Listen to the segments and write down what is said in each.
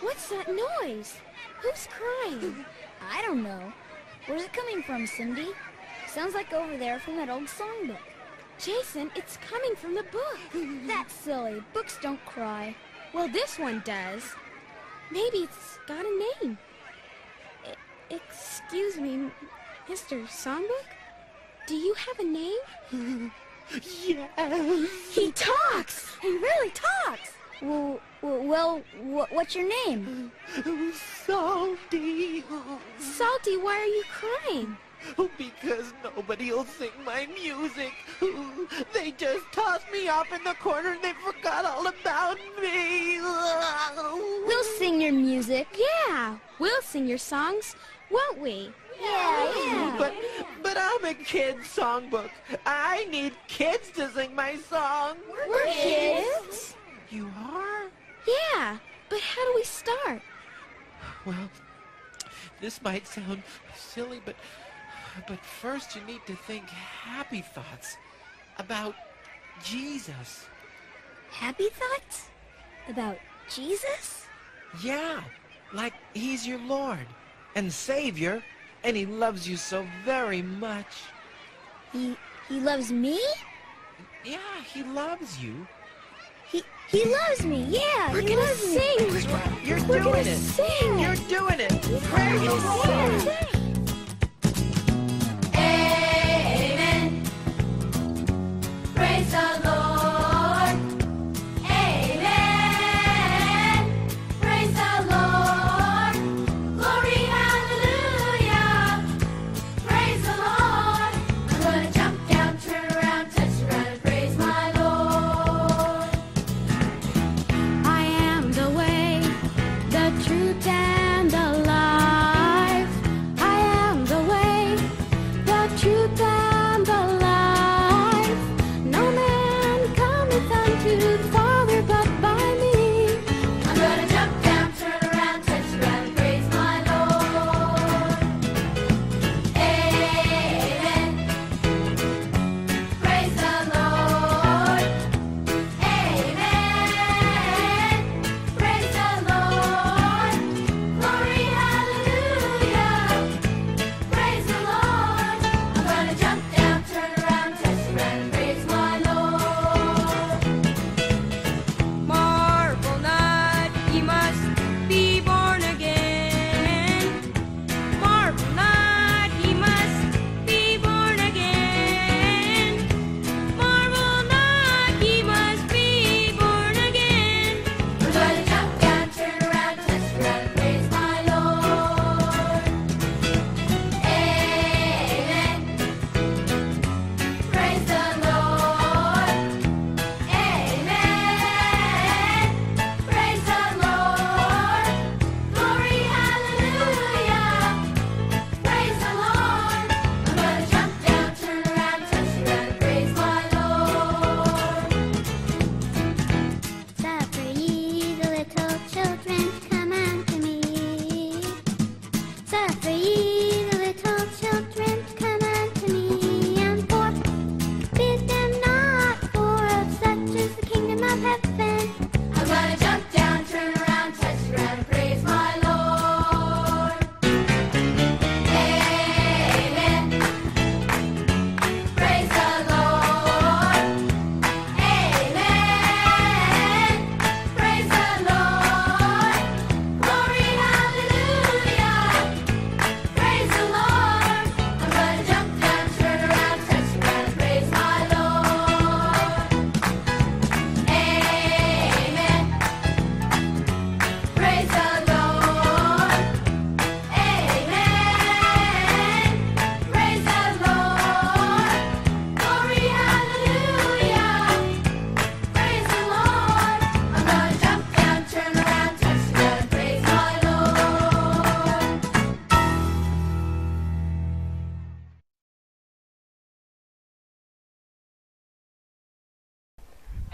What's that noise? Who's crying? I don't know. Where's it coming from, Cindy? Sounds like over there from that old songbook. Jason, it's coming from the book. That's silly. Books don't cry. Well, this one does. Maybe it's got a name. I- excuse me, Mr. Songbook? Do you have a name? Yes. He talks! He really talks! Well, well, well wh- what's your name? Salty. Salty, why are you crying? Because nobody'll sing my music. They just tossed me off in the corner and they forgot all about me. We'll sing your music. Yeah, we'll sing your songs, won't we? Yeah, yeah. But but I'm a kid's songbook. I need kids to sing my song. We're kids. You are? Yeah, but how do we start? Well, this might sound silly, but but first you need to think happy thoughts about Jesus. Happy thoughts? About Jesus? Yeah, like he's your Lord and Savior, and he loves you so very much. He he loves me? Yeah, he loves you. He he loves me. Yeah, We're he gonna me. sing! You're We're doing it. sing! You're doing it. Praise the Lord.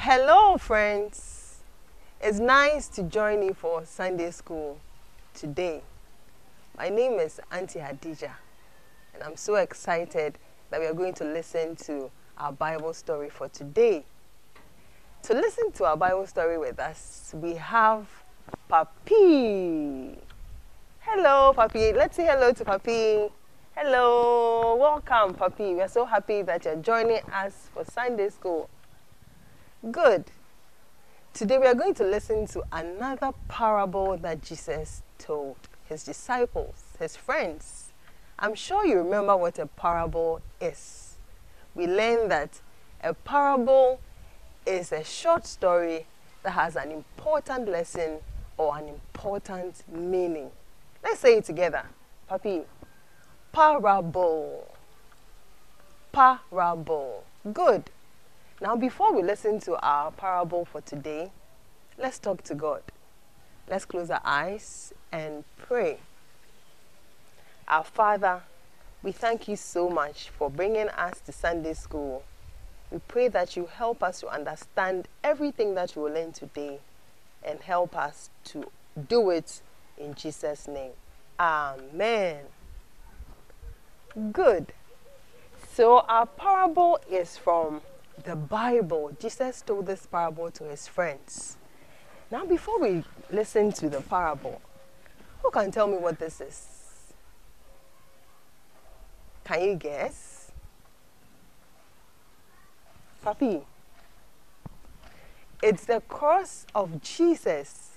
Hello, friends. It's nice to join you for Sunday school today. My name is Auntie Hadija, and I'm so excited that we are going to listen to our Bible story for today. To listen to our Bible story with us, we have Papi. Hello, Papi. Let's say hello to Papi. Hello, welcome, Papi. We are so happy that you're joining us for Sunday school. Good. Today we are going to listen to another parable that Jesus told his disciples, his friends. I'm sure you remember what a parable is. We learned that a parable is a short story that has an important lesson or an important meaning. Let's say it together. Papi. Parable. Parable. Good. Now, before we listen to our parable for today, let's talk to God. Let's close our eyes and pray. Our Father, we thank you so much for bringing us to Sunday school. We pray that you help us to understand everything that we will learn today and help us to do it in Jesus' name. Amen. Good. So, our parable is from the Bible. Jesus told this parable to his friends. Now, before we listen to the parable, who can tell me what this is? Can you guess? Papi. It's the cross of Jesus.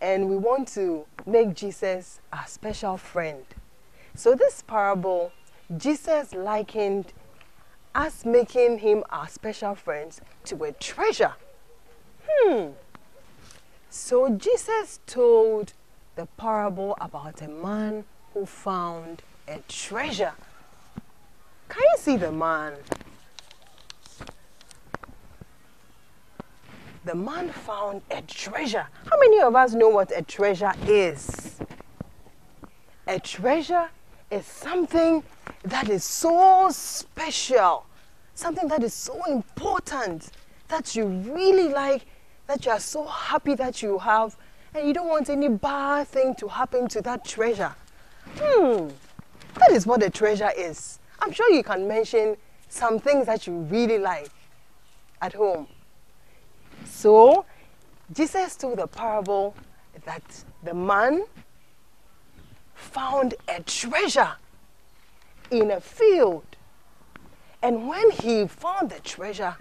And we want to make Jesus our special friend. So, this parable, Jesus likened us making him our special friends to a treasure. Hmm. So, Jesus told the parable about a man who found a treasure. Can you see the man? The man found a treasure. How many of us know what a treasure is? A treasure is something that is so special, something that is so important, that you really like, that you are so happy that you have, and you don't want any bad thing to happen to that treasure. Hmm, that is what a treasure is. I'm sure you can mention some things that you really like at home. So, Jesus told the parable that the man found a treasure in a field. And when he found the treasure,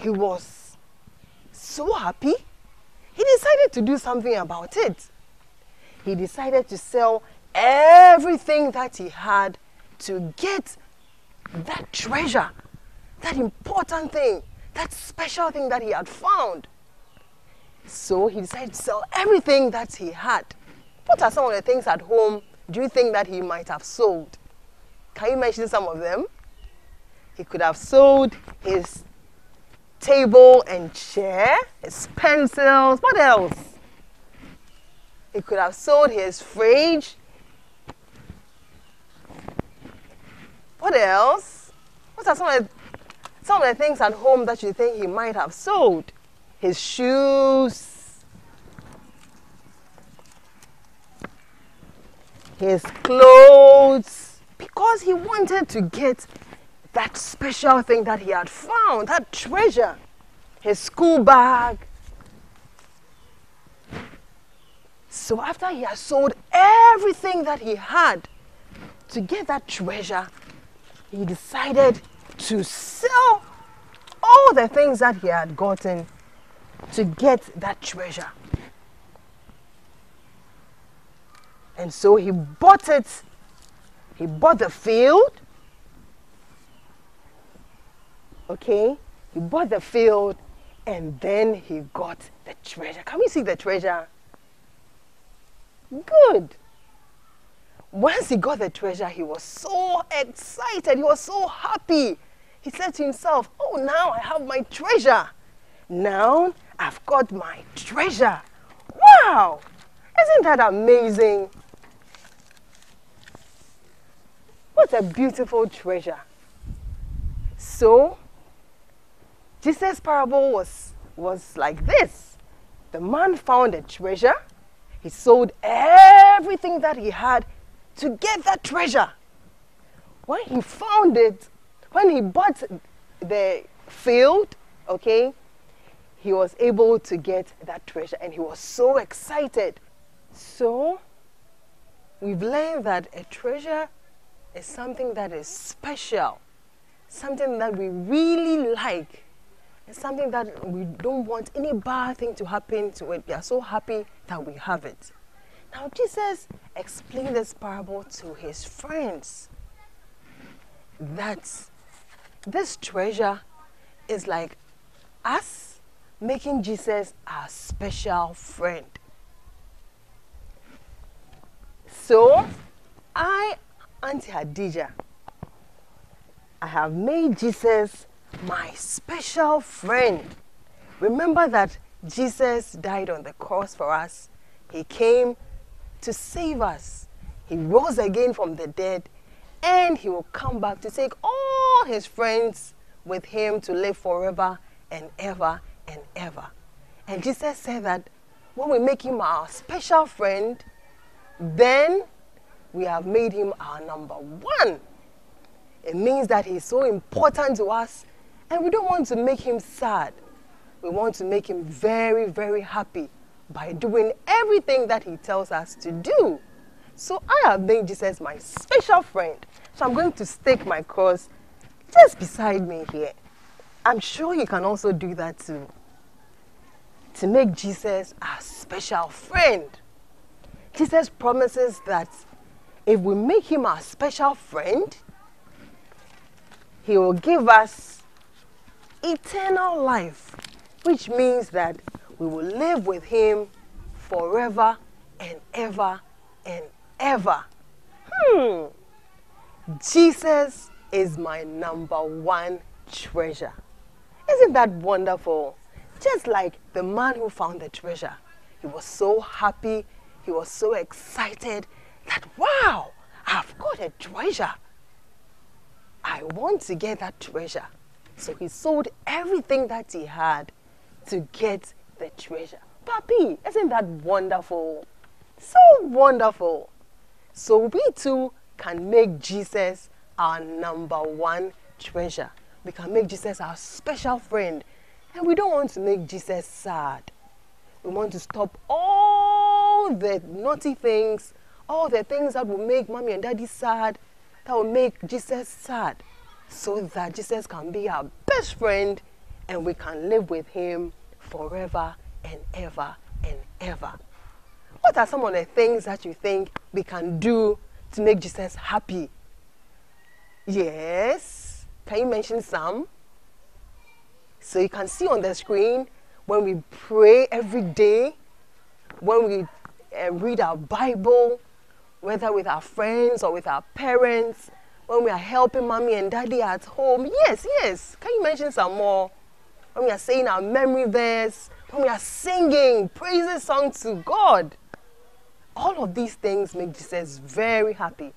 he was so happy. He decided to do something about it. He decided to sell everything that he had to get that treasure, that important thing, that special thing that he had found. So he decided to sell everything that he had. What are some of the things at home do you think that he might have sold? Can you mention some of them? He could have sold his table and chair, his pencils. What else? He could have sold his fridge. What else? What are some of the, some of the things at home that you think he might have sold? His shoes, his clothes, because he wanted to get that special thing that he had found, that treasure, his school bag. So after he had sold everything that he had to get that treasure, he decided to sell all the things that he had gotten to get that treasure. And so he bought it. He bought the field. Okay? He bought the field and then he got the treasure. Can we see the treasure? Good. Once he got the treasure, he was so excited. He was so happy. He said to himself, Oh, now I have my treasure. Now I've got my treasure. Wow! Isn't that amazing? What a beautiful treasure. So, Jesus' parable was, was like this the man found a treasure, he sold everything that he had to get that treasure. When he found it, when he bought the field, okay, he was able to get that treasure and he was so excited. So, we've learned that a treasure is something that is special, something that we really like, and something that we don't want any bad thing to happen to it. We are so happy that we have it. Now, Jesus explained this parable to his friends that this treasure is like us making Jesus our special friend. So, I, Auntie Hadija, I have made Jesus my special friend. Remember that Jesus died on the cross for us. He came to save us. He rose again from the dead and he will come back to take all his friends with him to live forever and ever and ever. And Jesus said that when we make him our special friend, then we have made him our number one. It means that he's so important to us and we don't want to make him sad. We want to make him very, very happy by doing everything that he tells us to do. So I have made Jesus my special friend. So I'm going to stake my cross just beside me here. I'm sure you can also do that too. To make Jesus our special friend. Jesus promises that if we make him our special friend, he will give us eternal life, which means that we will live with him forever and ever and ever. Hmm. Jesus is my number one treasure. Isn't that wonderful? Just like the man who found the treasure. He was so happy, he was so excited that, wow, I've got a treasure. I want to get that treasure. So he sold everything that he had to get the treasure. Papi, isn't that wonderful? So wonderful. So we too can make Jesus our number one treasure. We can make Jesus our special friend. And we don't want to make Jesus sad. We want to stop all the naughty things, all the things that will make mommy and daddy sad, that will make Jesus sad, so that Jesus can be our best friend and we can live with him forever and ever and ever. What are some of the things that you think we can do to make Jesus happy? Yes. Can you mention some? So you can see on the screen when we pray every day, when we uh, read our Bible, whether with our friends or with our parents, when we are helping mommy and daddy at home. Yes, yes. Can you mention some more? When we are saying our memory verse, when we are singing praises song to God. All of these things make Jesus very happy.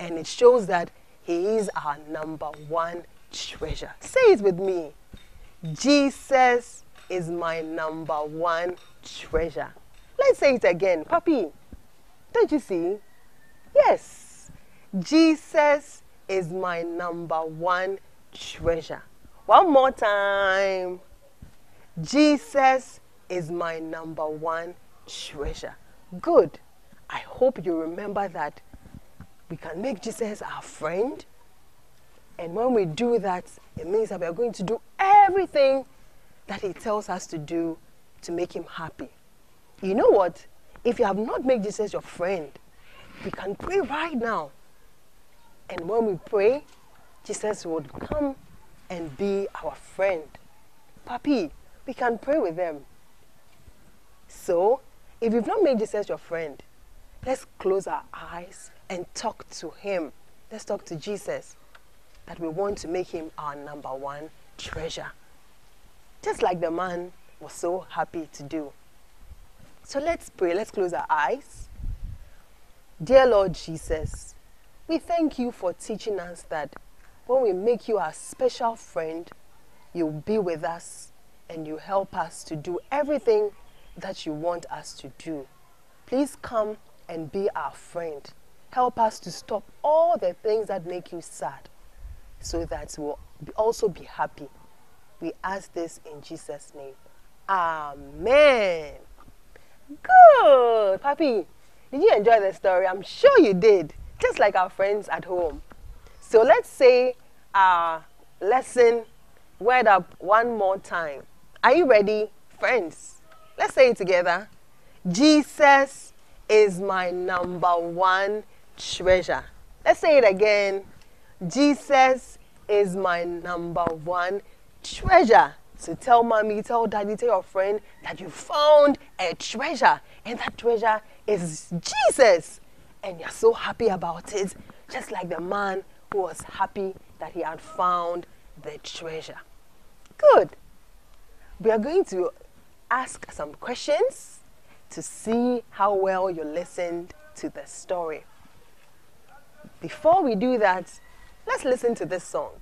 And it shows that he is our number one treasure. Say it with me. Jesus is my number one treasure. Let's say it again. Papi, don't you see? Yes. Jesus is my number one treasure. One more time. Jesus is my number one treasure. Good. I hope you remember that we can make Jesus our friend. And when we do that, it means that we are going to do everything that He tells us to do to make Him happy. You know what? If you have not made Jesus your friend, we can pray right now. And when we pray, Jesus would come and be our friend. Papi, we can pray with them. So, if you've not made Jesus your friend, let's close our eyes and talk to Him. Let's talk to Jesus that we want to make Him our number one treasure. Just like the man was so happy to do. So let's pray. Let's close our eyes. Dear Lord Jesus, we thank you for teaching us that when we make you our special friend, you'll be with us and you help us to do everything that you want us to do. Please come and be our friend. Help us to stop all the things that make you sad so that we'll also be happy. We ask this in Jesus' name. Amen. Good. Papi, did you enjoy the story? I'm sure you did. Just like our friends at home. So let's say our lesson word up one more time. Are you ready, friends? Let's say it together. Jesus is my number one treasure. Let's say it again. Jesus is my number one treasure. So tell mommy, tell daddy, tell your friend that you found a treasure. And that treasure is Jesus. And you're so happy about it, just like the man who was happy that he had found the treasure. Good. We are going to ask some questions to see how well you listened to the story. Before we do that, let's listen to this song.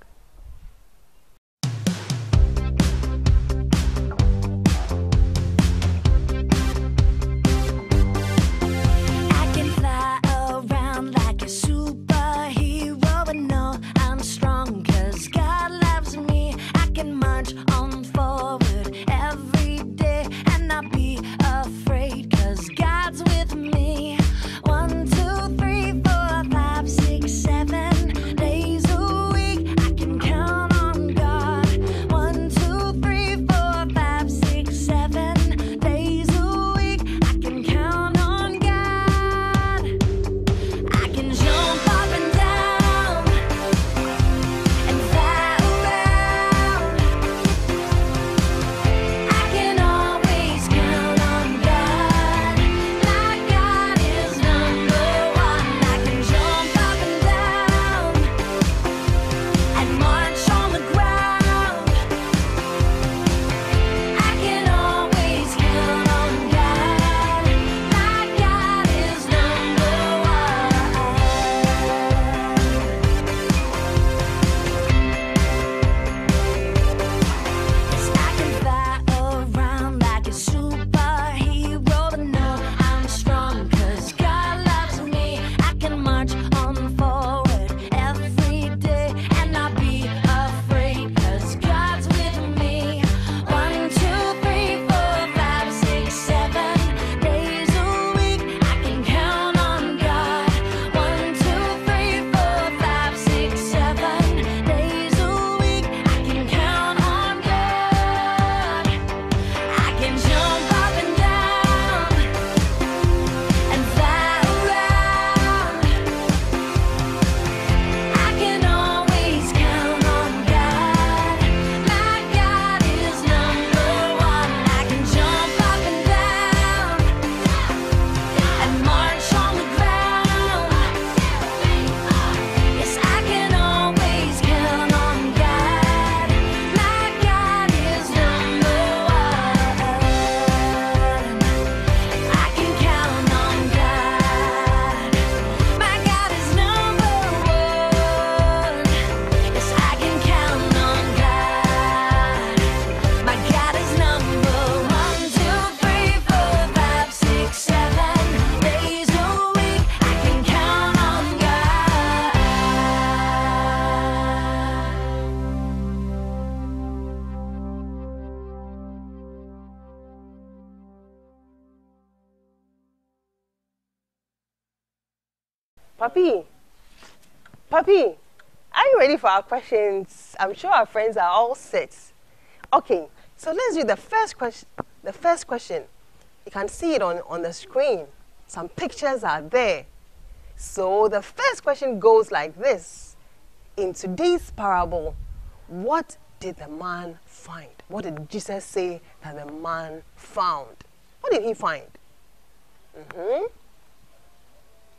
Papi, Papi, are you ready for our questions? I'm sure our friends are all set. Okay, so let's do the first question. The first question, you can see it on, on the screen. Some pictures are there. So the first question goes like this. In today's parable, what did the man find? What did Jesus say that the man found? What did he find? hmm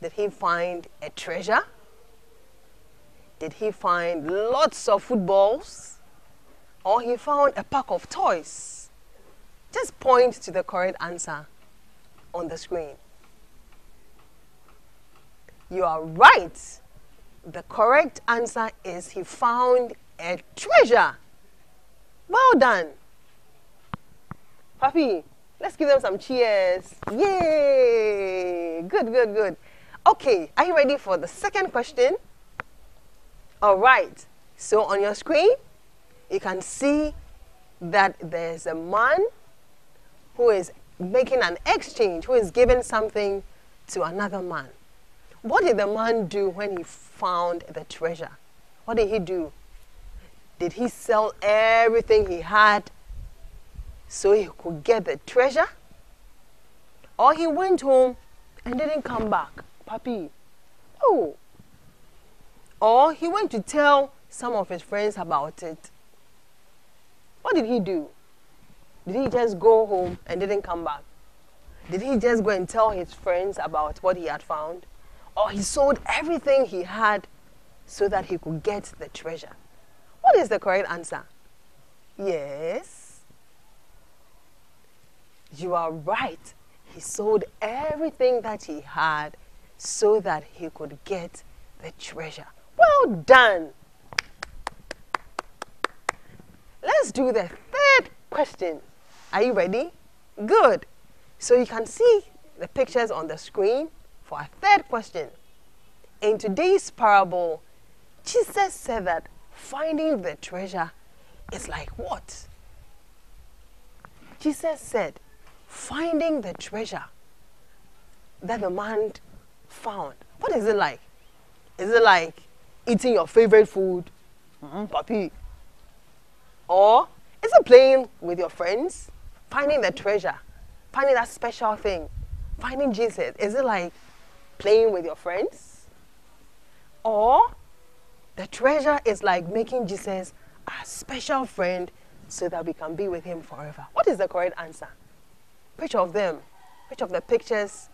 Did he find a treasure? Did he find lots of footballs? Or he found a pack of toys? Just point to the correct answer on the screen. You are right. The correct answer is he found a treasure. Well done. Papi, let's give them some cheers. Yay! Good, good, good. Okay, are you ready for the second question? All right. So on your screen, you can see that there's a man who is making an exchange, who is giving something to another man. What did the man do when he found the treasure? What did he do? Did he sell everything he had so he could get the treasure? Or he went home and didn't come back? Papi. Oh. Or he went to tell some of his friends about it. What did he do? Did he just go home and didn't come back? Did he just go and tell his friends about what he had found? Or he sold everything he had so that he could get the treasure? What is the correct answer? Yes. You are right. He sold everything that he had so that he could get the treasure. Well done. Let's do the third question. Are you ready? Good. So you can see the pictures on the screen for our third question. In today's parable, Jesus said that finding the treasure is like what? Jesus said, finding the treasure that the man found. What is it like? Is it like eating your favorite food, mm, papi? Or is it playing with your friends, finding the treasure, finding that special thing, finding Jesus? Is it like playing with your friends? Or the treasure is like making Jesus a special friend so that we can be with him forever. What is the correct answer? Which of them, which of the pictures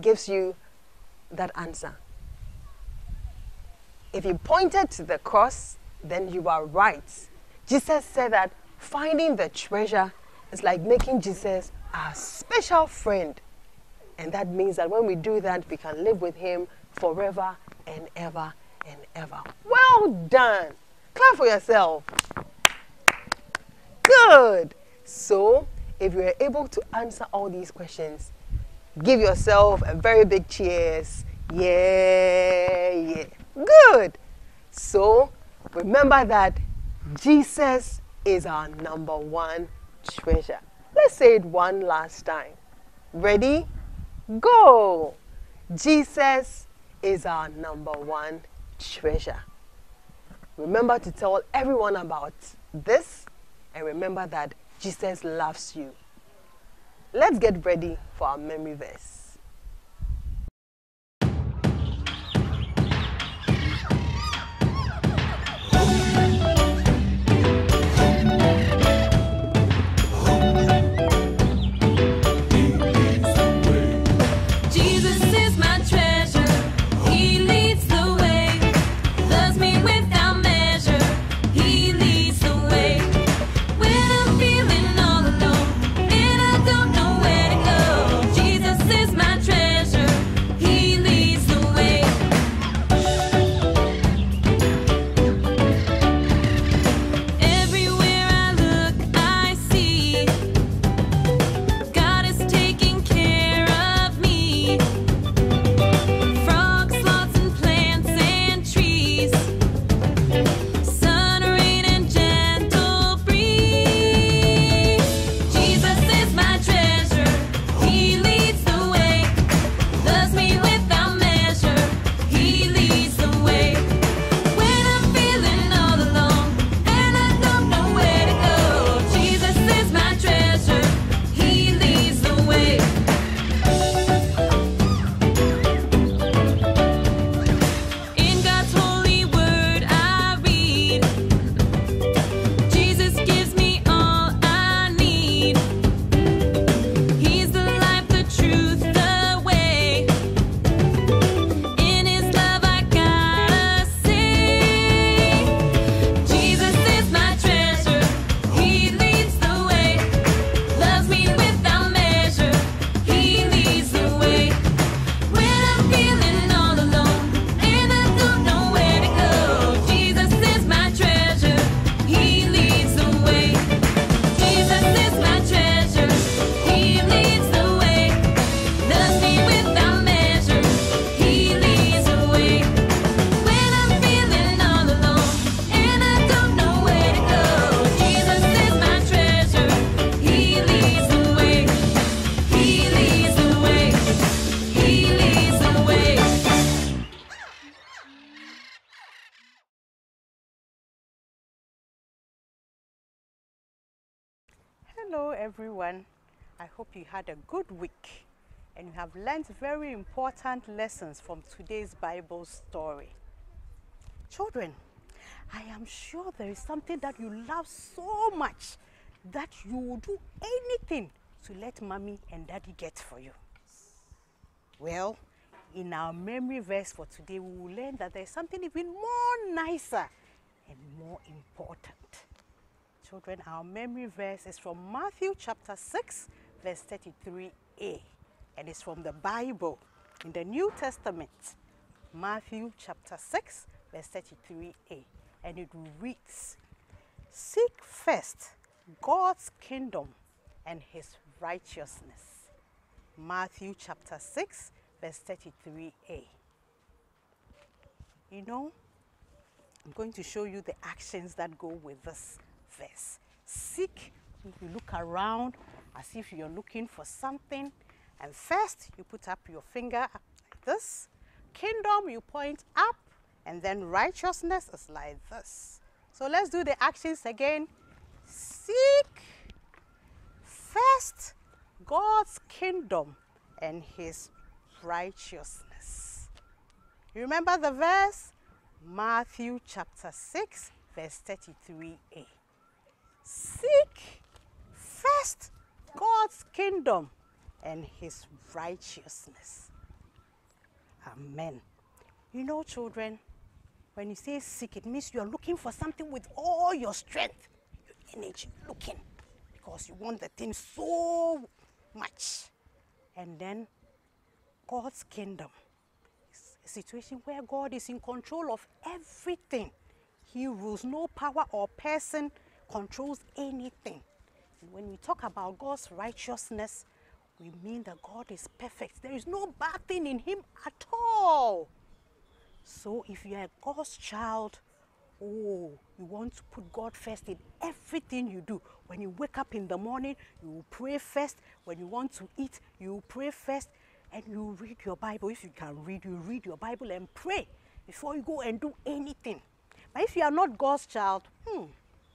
gives you that answer? If you pointed to the cross, then you are right. Jesus said that finding the treasure is like making Jesus a special friend. And that means that when we do that, we can live with him forever and ever and ever. Well done. Clap for yourself. Good. So, if you are able to answer all these questions, give yourself a very big cheers. Yeah, yeah. Good. So, remember that Jesus is our number one treasure. Let's say it one last time. Ready? Go. Jesus is our number one treasure. Remember to tell everyone about this and remember that Jesus loves you. Let's get ready for our memory verse. Hello, everyone. I hope you had a good week and you have learned very important lessons from today's Bible story. Children, I am sure there is something that you love so much that you will do anything to let mommy and daddy get for you. Well, in our memory verse for today, we will learn that there is something even more nicer and more important. Children, our memory verse is from Matthew chapter 6, verse 33a, and it's from the Bible in the New Testament. Matthew chapter 6, verse 33a, and it reads Seek first God's kingdom and his righteousness. Matthew chapter 6, verse 33a. You know, I'm going to show you the actions that go with this verse. Seek, you look around as if you're looking for something, and first you put up your finger like this. Kingdom, you point up, and then righteousness is like this. So let's do the actions again. Seek first God's kingdom and his righteousness. You remember the verse? Matthew chapter 6, verse 33a. Seek first God's kingdom and his righteousness. Amen. You know, children, when you say seek, it means you're looking for something with all your strength, your energy, looking, because you want the thing so much. And then God's kingdom is a situation where God is in control of everything. He rules, no power or person controls anything. And when we talk about God's righteousness, we mean that God is perfect. There is no bad thing in Him at all. So if you are God's child, oh, you want to put God first in everything you do. When you wake up in the morning, you pray first. When you want to eat, you pray first. And you read your Bible. If you can read, you read your Bible and pray before you go and do anything. But if you are not God's child, hmm,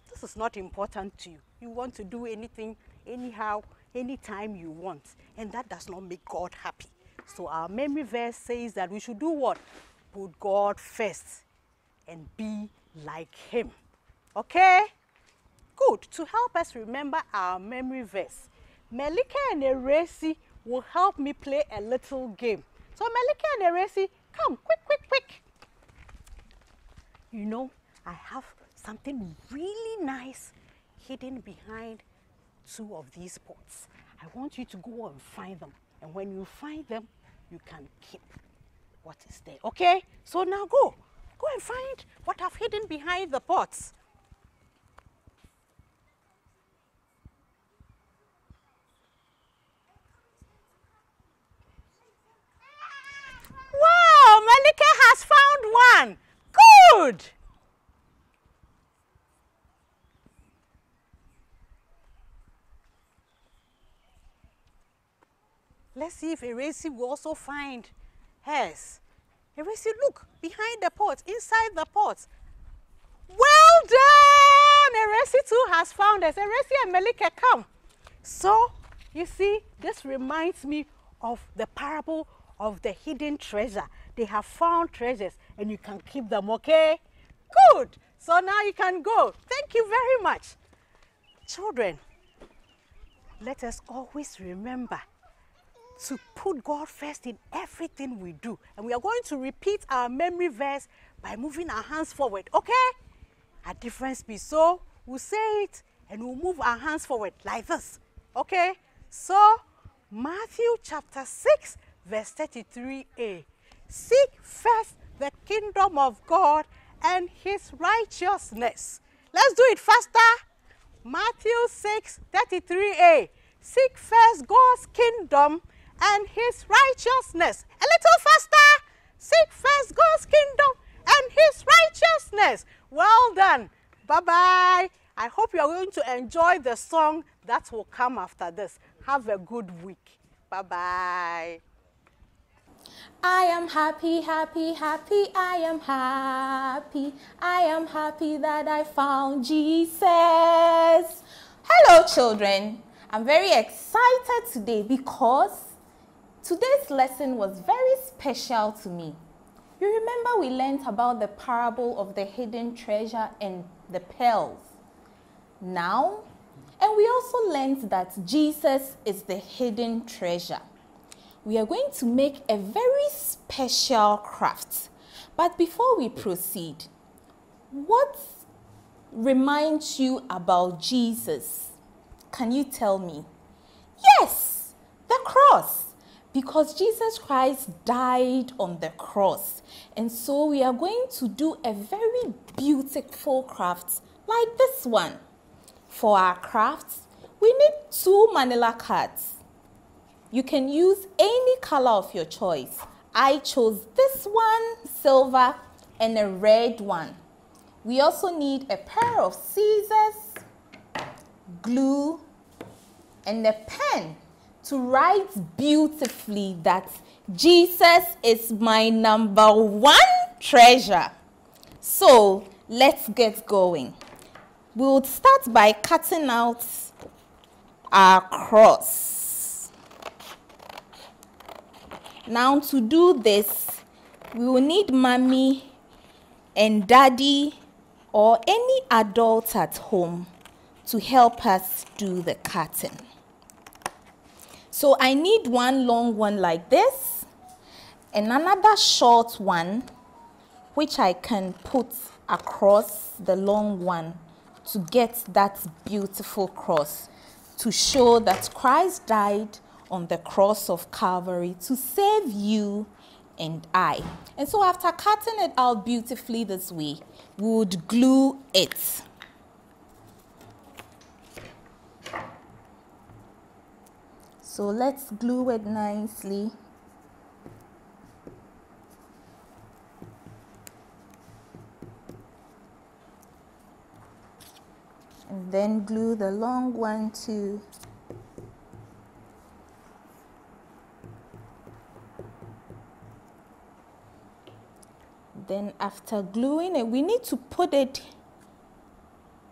this is not important to you. You want to do anything, anyhow, anytime you want. And that does not make God happy. So our memory verse says that we should do what? Put God first and be like Him. Okay? Good. To help us remember our memory verse, Melika and Eresi will help me play a little game. So, Melika and Eresi, come, quick, quick, quick. You know, I have something really nice hidden behind two of these pots. I want you to go and find them. And when you find them, you can keep what is there. Okay? So now go. Go and find what I've hidden behind the pots. Wow, Malika has found one. Good. Let's see if Eresi will also find hers. Eresi, look behind the pot, inside the pot. Well done! Eresi too has found us. Eresi and Melika, come. So, you see, this reminds me of the parable of the hidden treasure. They have found treasures and you can keep them, okay? Good. So now you can go. Thank you very much. Children, let us always remember to put God first in everything we do. And we are going to repeat our memory verse by moving our hands forward, okay? At different speeds. So we'll say it and we'll move our hands forward like this, okay? So, Matthew chapter 6, verse 33a. Seek first the kingdom of God and his righteousness. Let's do it faster. Matthew 6, 33a. Seek first God's kingdom and his righteousness. A little faster. Seek first God's kingdom and his righteousness. Well done. Bye bye. I hope you are going to enjoy the song that will come after this. Have a good week. Bye bye. I am happy, happy, happy. I am happy. I am happy that I found Jesus. Hello, children. I'm very excited today because today's lesson was very special to me. You remember we learned about the parable of the hidden treasure and the pearls. Now, and we also learned that Jesus is the hidden treasure. We are going to make a very special craft. But before we proceed, what reminds you about Jesus? Can you tell me? Yes, the cross. Because Jesus Christ died on the cross. And so we are going to do a very beautiful craft like this one. For our crafts, we need two manila cards. You can use any color of your choice. I chose this one, silver, and a red one. We also need a pair of scissors, glue, and a pen to write beautifully that Jesus is my number one treasure. So let's get going. We'll start by cutting out our cross. Now to do this, we will need mommy and daddy or any adult at home to help us do the cutting. So I need one long one like this and another short one which I can put across the long one to get that beautiful cross to show that Christ died on the cross of Calvary to save you and I. And so after cutting it out beautifully this way, we would glue it. So let's glue it nicely. And then glue the long one too. Then after gluing it, we need to put it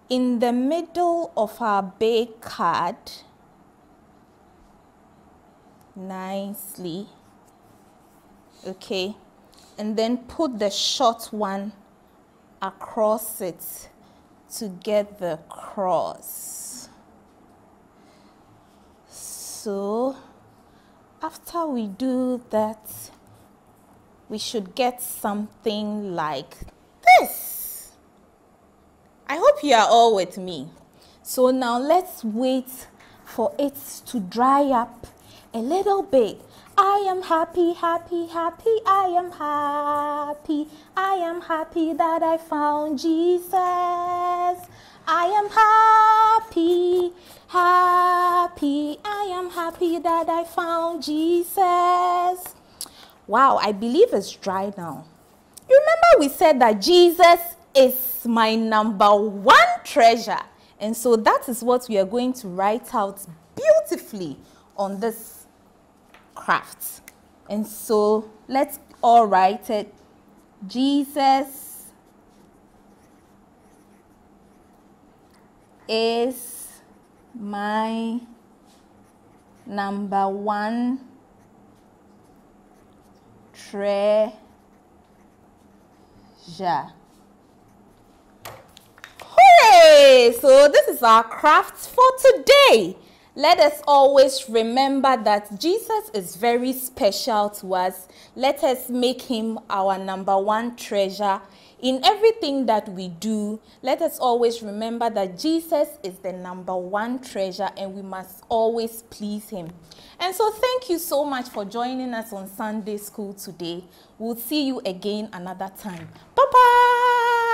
in the middle of our big card nicely. Okay, and then put the short one across it to get the cross. So, after we do that, we should get something like this. I hope you are all with me. So now let's wait for it to dry up a little bit. I am happy, happy, happy. I am happy. I am happy that I found Jesus. I am happy, happy. I am happy that I found Jesus. Wow, I believe it's dry now. You remember we said that Jesus is my number one treasure. And so that is what we are going to write out beautifully on this craft. And so let's all write it. Jesus is my number one treasure. Hooray! So this is our craft for today. Let us always remember that Jesus is very special to us. Let us make him our number one treasure. In everything that we do, let us always remember that Jesus is the number one treasure and we must always please him. And so, thank you so much for joining us on Sunday School today. We'll see you again another time. Bye bye.